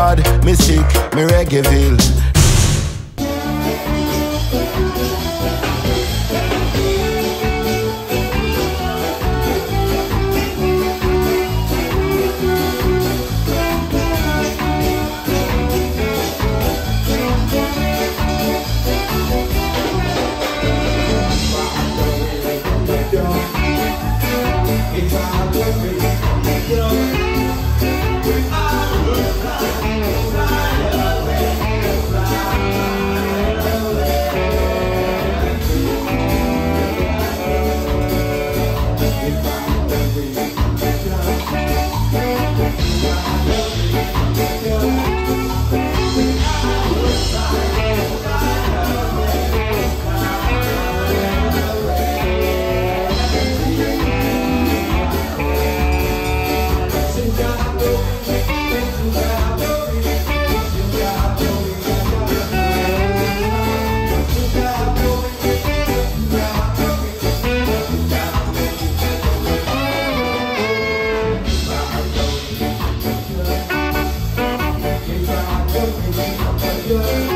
bad, me sick, me reggae Yeah.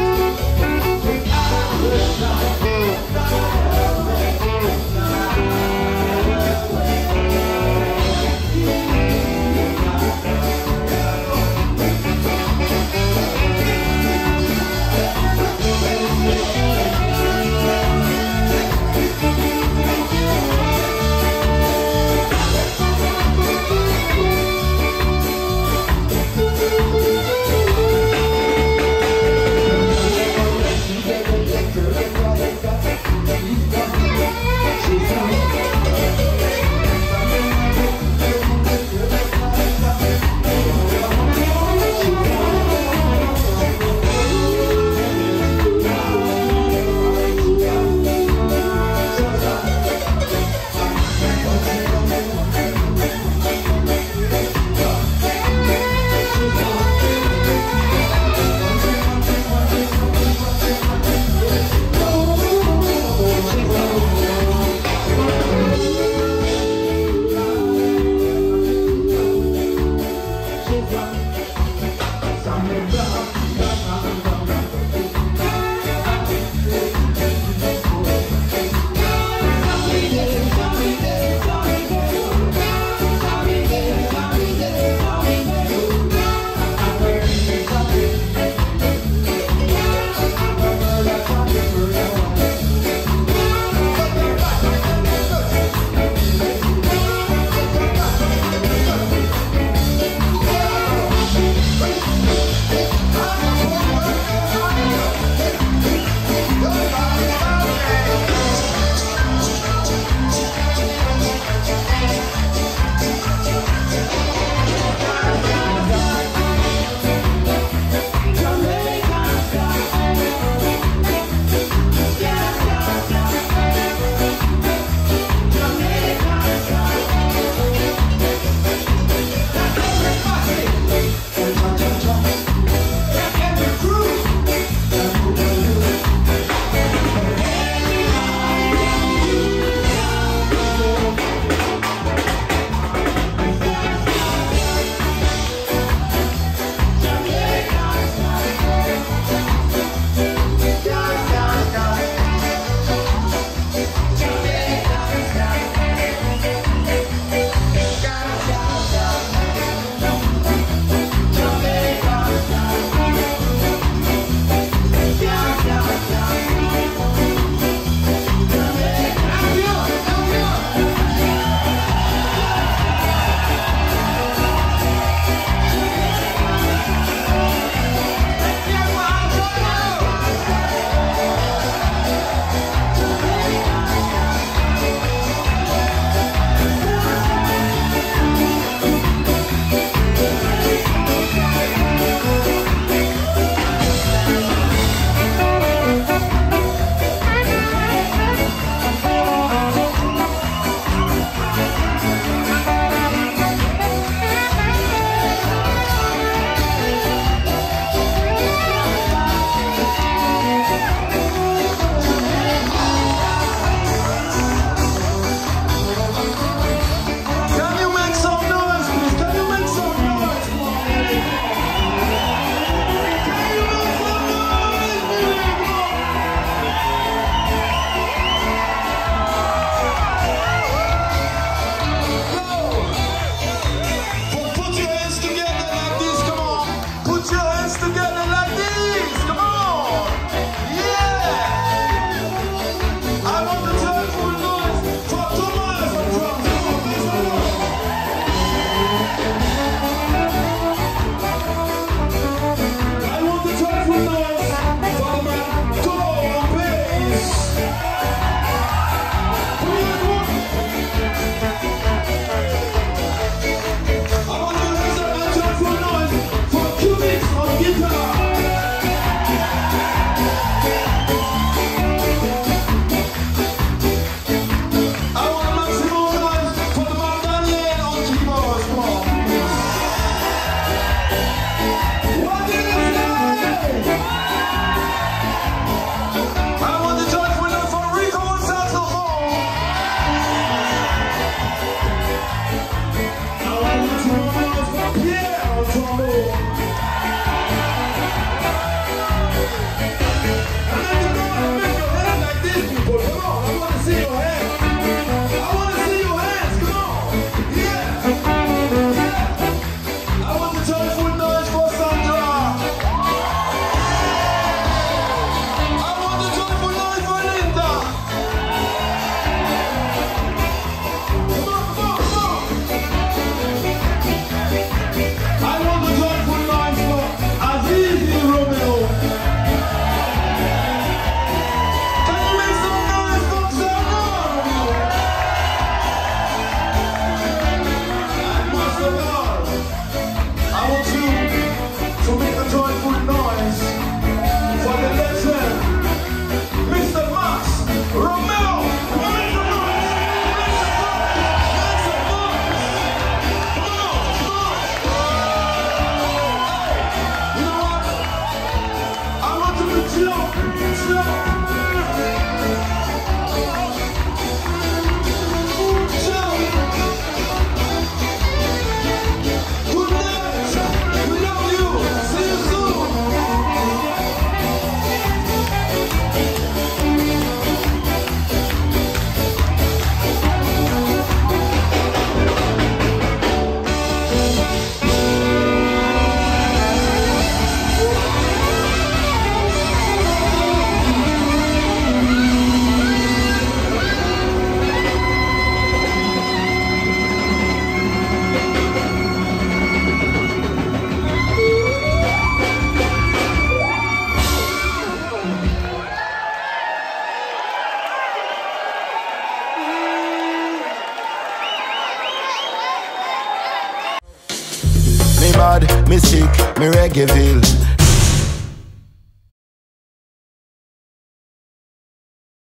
Bad, me sick, me reggaeville.